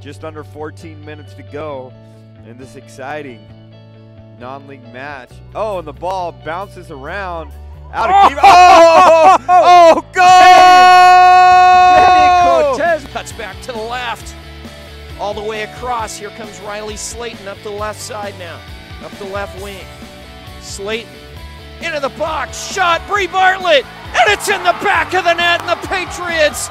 just under 14 minutes to go in this exciting non-league match. Oh, and the ball bounces around. Out of oh! keep. Oh, oh, goal! Cortez cuts back to the left. All the way across. Here comes Riley Slayton up the left side now. Up the left wing. Slayton into the box. Shot. Bree Bartlett. And it's in the back of the net. And the Patriots